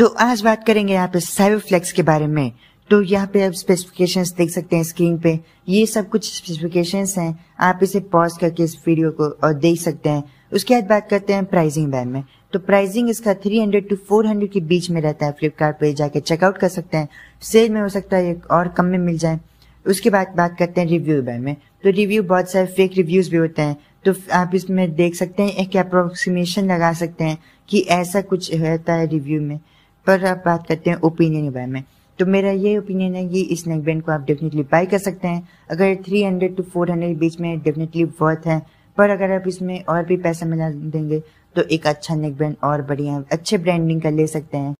तो आज बात करेंगे यहाँ पे साइबरफ्लेक्स के बारे में। तो यहाँ पे आप स्पेसिफिकेशंस देख सकते हैं स्क्रीन पे। ये सब कुछ स्पेसिफिकेशंस हैं। आप इसे पॉज करके इस वीडियो को और देख सकते हैं। उसके बाद बात करते हैं प्राइसिंग बारे में। तो प्राइसिंग इसका 300 टू 400 के बीच में रहता है। फ्लिपकार्ट पे जाके चेकआउट कर सकते हैं। सेल में हो सकता है और कम में मिल जाए। उसके बाद बात करते हैं रिव्यू बारे में। तो रिव्यू बहुत सारे फेक रिव्यूज़ भी होते हैं। तो आप इसमें देख सकते हैं एक अप्रोक्सीमेशन लगा सकते हैं कि ऐसा कुछ रहता है रिव्यू में। पर आप बात करते हैं ओपिनियन के बारे में। तो मेरा ये ओपिनियन है कि इस नेक बैंड को आप डेफिनेटली बाय कर सकते हैं। अगर 300 टू फोर के बीच में डेफिनेटली वर्थ है, पर अगर आप इसमें और भी पैसा मिला देंगे तो एक अच्छा नेक बैंड और बढ़िया, अच्छे ब्रांडिंग का ले सकते हैं।